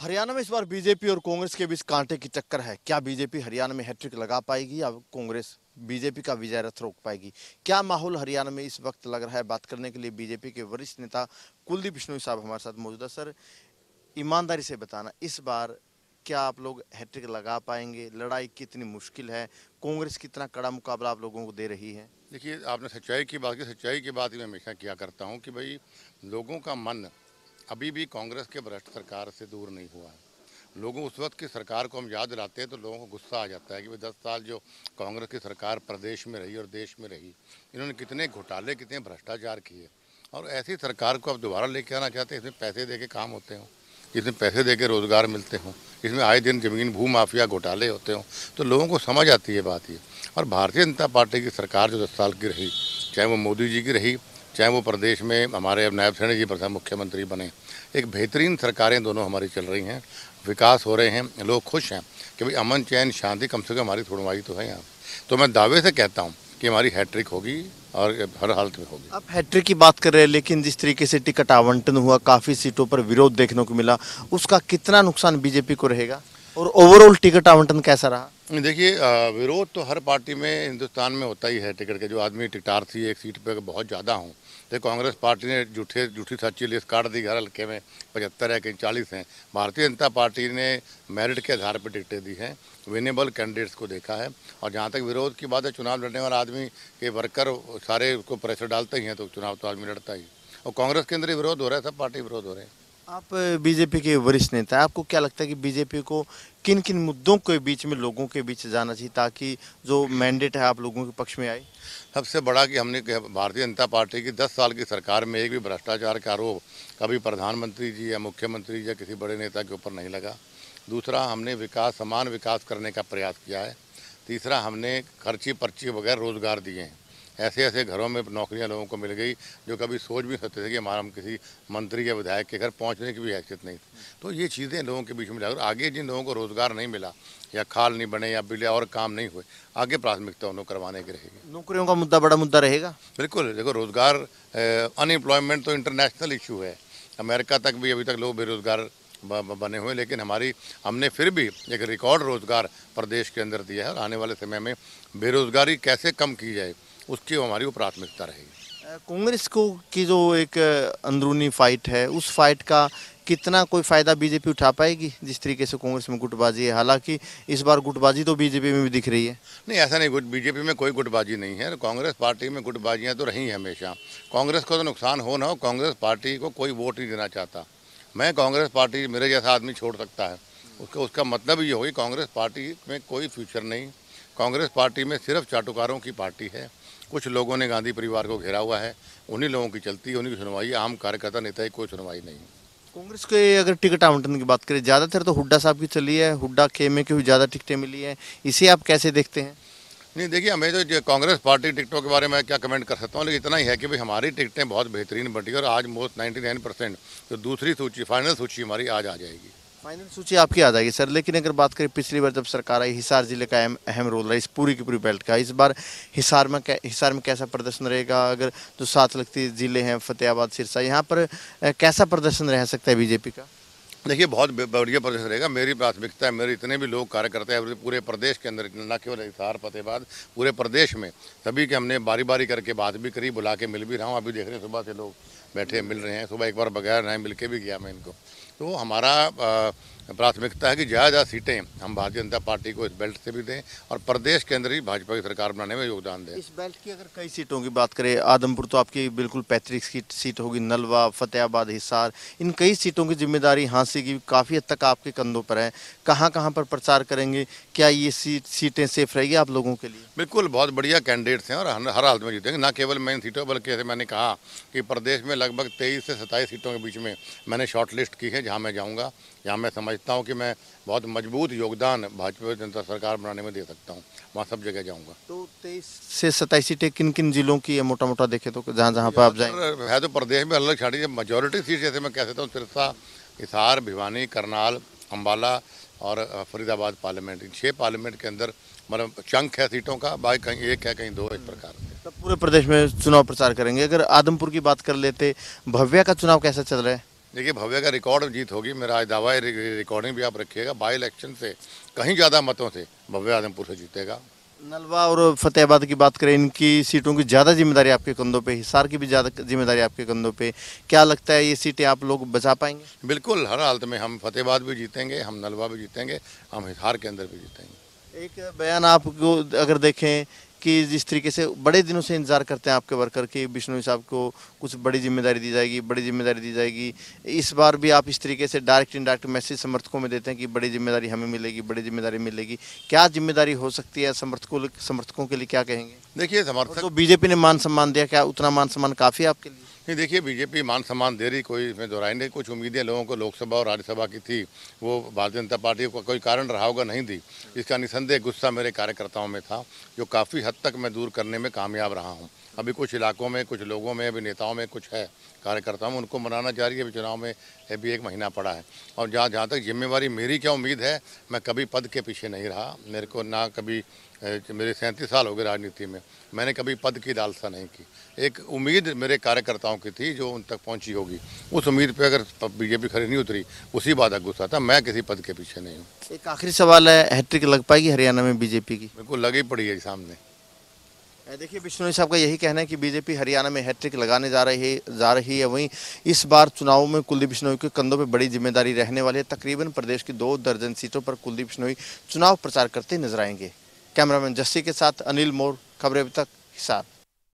हरियाणा में इस बार बीजेपी और कांग्रेस के बीच कांटे की टक्कर है। क्या बीजेपी हरियाणा में हैट्रिक लगा पाएगी या कांग्रेस बीजेपी का विजय रथ रोक पाएगी? क्या माहौल हरियाणा में इस वक्त लग रहा है? बात करने के लिए बीजेपी के वरिष्ठ नेता कुलदीप बिश्नोई साहब हमारे साथ मौजूद है। सर, ईमानदारी से बताना, इस बार क्या आप लोग हैट्रिक लगा पाएँगे? लड़ाई कितनी मुश्किल है? कांग्रेस कितना कड़ा मुकाबला आप लोगों को दे रही है? देखिए, आपने सच्चाई की बात की। सच्चाई की बात मैं हमेशा किया करता हूँ कि भाई, लोगों का मन अभी भी कांग्रेस के भ्रष्ट सरकार से दूर नहीं हुआ है। लोगों उस वक्त की सरकार को हम याद दिलाते हैं तो लोगों को गुस्सा आ जाता है कि भाई दस साल जो कांग्रेस की सरकार प्रदेश में रही और देश में रही, इन्होंने कितने घोटाले, कितने भ्रष्टाचार किए। और ऐसी सरकार को अब दोबारा लेके आना चाहते हैं, इसमें पैसे दे के काम होते हों, इसमें पैसे दे के रोज़गार मिलते हों, इसमें आए दिन ज़मीन, भू माफिया घोटाले होते हों तो लोगों को समझ आती है बात ये। और भारतीय जनता पार्टी की सरकार जो दस साल की रही, चाहे वो मोदी जी की रही चाहे वो प्रदेश में हमारे अब नायब सैनी जी प्रधान मुख्यमंत्री बने। एक बेहतरीन सरकारें दोनों हमारी चल रही हैं, विकास हो रहे हैं, लोग खुश हैं कि भाई अमन, चैन, शांति कम से कम हमारी थोड़वाई तो है यहाँ। तो मैं दावे से कहता हूँ कि हमारी हैट्रिक होगी और हर हालत में होगी। आप हैट्रिक की बात कर रहे हैं, लेकिन जिस तरीके से टिकट आवंटन हुआ, काफ़ी सीटों पर विरोध देखने को मिला, उसका कितना नुकसान बीजेपी को रहेगा? और ओवरऑल टिकट आवंटन कैसा रहा? देखिए विरोध तो हर पार्टी में हिंदुस्तान में होता ही है। टिकट के जो आदमी टिकटार थी, एक सीट पे बहुत ज़्यादा हों। तो कांग्रेस पार्टी ने झूठे झूठी सच्ची लिस्ट काट दी, हर हल्के में पचहत्तर है कहीं चालीस हैं। भारतीय जनता पार्टी ने मेरिट के आधार पर टिकटें दी हैं, विनेबल कैंडिडेट्स को देखा है। और जहाँ तक विरोध की बात है, चुनाव लड़ने वाला आदमी के वर्कर सारे उसको प्रेशर डालते ही हैं तो चुनाव तो आदमी लड़ता ही और कांग्रेस के अंदर विरोध हो रहा है, सब पार्टी विरोध हो रहे हैं। आप बीजेपी के वरिष्ठ नेता हैं, आपको क्या लगता है कि बीजेपी को किन किन मुद्दों के बीच में लोगों के बीच जाना चाहिए ताकि जो मैंडेट है आप लोगों के पक्ष में आए? सबसे बड़ा कि हमने भारतीय जनता पार्टी की 10 साल की सरकार में एक भी भ्रष्टाचार का आरोप कभी प्रधानमंत्री जी या मुख्यमंत्री या किसी बड़े नेता के ऊपर नहीं लगा। दूसरा, हमने विकास, समान विकास करने का प्रयास किया है। तीसरा, हमने खर्ची पर्ची बगैर रोज़गार दिए हैं। ऐसे ऐसे घरों में नौकरियाँ लोगों को मिल गई जो कभी सोच भी सकते थे कि हमारा हम किसी मंत्री या विधायक के घर पहुँचने की भी हैसियत नहीं थी। तो ये चीज़ें लोगों के बीच में जाकर आगे जिन लोगों को रोज़गार नहीं मिला या खाल नहीं बने या बिल और काम नहीं हुए आगे प्राथमिकता उन्होंने करवाने की रहेगी। नौकरियों का मुद्दा बड़ा मुद्दा रहेगा? बिल्कुल देखो रोज़गार अनएम्प्लॉयमेंट तो इंटरनेशनल इशू है। अमेरिका तक भी अभी तक लोग बेरोज़गार बने हुए लेकिन हमारी हमने फिर भी एक रिकॉर्ड रोज़गार प्रदेश के अंदर दिया है और आने वाले समय में बेरोज़गारी कैसे कम की जाए उसकी हमारी वो प्राथमिकता रहेगी। कांग्रेस को की जो एक अंदरूनी फाइट है उस फाइट का कितना कोई फ़ायदा बीजेपी उठा पाएगी जिस तरीके से कांग्रेस में गुटबाजी है? हालाँकि इस बार गुटबाजी तो बीजेपी में भी दिख रही है। नहीं ऐसा नहीं गुट बीजेपी में कोई गुटबाजी नहीं है। कांग्रेस पार्टी में गुटबाजियाँ तो रही हैं हमेशा। कांग्रेस को तो नुकसान हो ना हो कांग्रेस पार्टी को कोई वोट नहीं देना चाहता। मैं कांग्रेस पार्टी मेरे जैसा आदमी छोड़ सकता है। उसका उसका मतलब ये हो कि कांग्रेस पार्टी में कोई फ्यूचर नहीं। कांग्रेस पार्टी में सिर्फ़ चाटुकारों की पार्टी है। कुछ लोगों ने गांधी परिवार को घेरा हुआ है। उन्हीं लोगों की चलती है उन्हीं की सुनवाई। आम कार्यकर्ता नेता की कोई सुनवाई नहीं। कांग्रेस के अगर टिकट आवंटन की बात करें ज़्यादातर तो हुड्डा साहब की चली है। हुड्डा खेमे की ज़्यादा टिकटें मिली हैं। इसे आप कैसे देखते हैं? नहीं देखिए हमें तो कांग्रेस पार्टी टिकटों के बारे में क्या कमेंट कर सकता हूँ लेकिन इतना ही है कि भाई हमारी टिकटें बहुत बेहतरीन बटी और आज मोस्ट 99 परसेंट तो दूसरी सूची फाइनल सूची हमारी आज आ जाएगी। फाइनल सूची आपकी आ जाएगी सर। लेकिन अगर बात करें, पिछली बार जब सरकार आई, हिसार ज़िले का अहम अहम रोल रहा, इस पूरी की पूरी बेल्ट का। इस बार हिसार में हिसार में कैसा प्रदर्शन रहेगा? अगर जो साथ लगती ज़िले हैं, फतेहाबाद, सिरसा, यहाँ पर कैसा प्रदर्शन रह सकता है बीजेपी का? देखिए, बहुत बढ़िया प्रदेश रहेगा। मेरी प्राथमिकता है, मेरे इतने भी लोग कार्यकर्ता है, पूरे प्रदेश के अंदर, न केवल हिसार, फतेहबाद, पूरे प्रदेश में, सभी के हमने बारी बारी करके बात भी करी, बुला के मिल भी रहा हूँ। अभी देख रहे हैं, सुबह से लोग बैठे मिल रहे हैं। सुबह एक बार बगैर नहीं मिल के भी गया मैं इनको। तो हमारा प्राथमिकता है कि ज़्यादा ज़्यादा सीटें हम भारतीय जनता पार्टी को इस बेल्ट से भी दें और प्रदेश के अंदर ही भाजपा की सरकार बनाने में योगदान दें। इस बेल्ट की अगर कई सीटों की बात करें आदमपुर तो आपकी बिल्कुल पैतृक सीट सीट होगी नलवा फतेहाबाद हिसार इन कई सीटों की ज़िम्मेदारी हांसी की काफ़ी हद तक आपके कंधों पर है। कहाँ कहाँ पर प्रचार करेंगे? क्या ये सीट सीटें सेफ़ रहेगी आप लोगों के लिए? बिल्कुल बहुत बढ़िया कैंडिडेट्स हैं और हर हालत में जीतेंगे। ना केवल मैं इन सीटों बल्कि मैंने कहा कि प्रदेश में लगभग तेईस से सत्ताईस सीटों के बीच में मैंने शॉर्ट लिस्ट की है जहाँ मैं जाऊँगा। यहाँ मैं समझता हूँ कि मैं बहुत मज़बूत योगदान भाजपा जनता सरकार बनाने में दे सकता हूँ। वहाँ सब जगह जाऊँगा। तो तेईस से सत्ताईस सीटें किन किन जिलों की है मोटा मोटा देखे तो जहाँ जहाँ पर आप जाएँगे है तो प्रदेश में अलग छाड़ी मेजोरिटी सीट जैसे मैं कह सकता हूँ सिरसा हिसार भिवानी करनाल अम्बाला और फरीदाबाद पार्लियामेंट। इन छः पार्लियामेंट के अंदर मतलब चंक है सीटों का बाकी कहीं एक है कहीं दो इस प्रकार से। तब पूरे प्रदेश में चुनाव प्रचार करेंगे। अगर आदमपुर की बात कर लेते भव्या का चुनाव कैसा चल रहा है? देखिए भव्य का रिकॉर्ड जीत होगी मेरा आज दावा है रिकॉर्डिंग भी आप रखिएगा बाई इलेक्शन से कहीं ज़्यादा मतों से भव्य आदमपुर से जीतेगा। नलवा और फतेहाबाद की बात करें इनकी सीटों की ज़्यादा ज़िम्मेदारी आपके कंधों पे हिसार की भी ज़्यादा ज़िम्मेदारी आपके कंधों पे क्या लगता है ये सीटें आप लोग बचा पाएँगे? बिल्कुल हर हालत में हम फतेहाबाद भी जीतेंगे हम नलवा भी जीतेंगे हम हिसार के अंदर भी जीतेंगे। एक बयान आपको अगर देखें कि जिस तरीके से बड़े दिनों से इंतज़ार करते हैं आपके वर्कर कि बिश्नोई साहब को कुछ बड़ी ज़िम्मेदारी दी जाएगी बड़ी ज़िम्मेदारी दी जाएगी। इस बार भी आप इस तरीके से डायरेक्ट इनडायरेक्ट मैसेज समर्थकों में देते हैं कि बड़ी ज़िम्मेदारी हमें मिलेगी बड़ी ज़िम्मेदारी मिलेगी। क्या ज़िम्मेदारी हो सकती है समर्थकों समर्थकों के लिए क्या कहेंगे? देखिए समर्थक जो बीजेपी ने मान सम्मान दिया क्या उतना मान सम्मान काफ़ी है आपके लिए? नहीं, देखिए, बीजेपी मान सम्मान दे रही, कोई इसमें दोहराई नहीं। कुछ उम्मीदें लोगों को, लोकसभा और राज्यसभा की थी, वो भारतीय जनता पार्टी को कोई कारण रहा होगा नहीं दी। इसका निसंदेह गुस्सा मेरे कार्यकर्ताओं में था, जो काफ़ी हद तक मैं दूर करने में कामयाब रहा हूँ। अभी कुछ इलाकों में, कुछ लोगों में, अभी नेताओं में कुछ है, कार्यकर्ताओं में, उनको मनाना है, अभी चुनाव में अभी एक महीना पड़ा है। और जहाँ जहाँ तक जिम्मेवारी मेरी क्या उम्मीद है मैं कभी पद के पीछे नहीं रहा। मेरे को ना कभी मेरे सैंतीस साल हो गए राजनीति में मैंने कभी पद की लालसा नहीं की। एक उम्मीद मेरे कार्यकर्ताओं की थी जो उन तक पहुँची होगी। उस उम्मीद पे अगर बीजेपी खड़ी नहीं उतरी उसी बात का गुस्सा था मैं किसी पद के पीछे नहीं हूँ। एक आखिरी सवाल है हैट्रिक लग पाएगी हरियाणा में बीजेपी की? बिल्कुल लगी पड़ी है सामने। देखिए बिश्नोई साहब का यही कहना है कि बीजेपी हरियाणा में हैट्रिक लगाने जा रही है जा रही है। वहीं इस बार चुनाव में कुलदीप बिश्नोई के कंधों पर बड़ी ज़िम्मेदारी रहने वाली है। तकरीबन प्रदेश की दो दर्जन सीटों पर कुलदीप बिश्नोई चुनाव प्रचार करते नज़र आएँगे। कैमरामैन जस्सी के साथ अनिल मोर, खबरें तक हिसार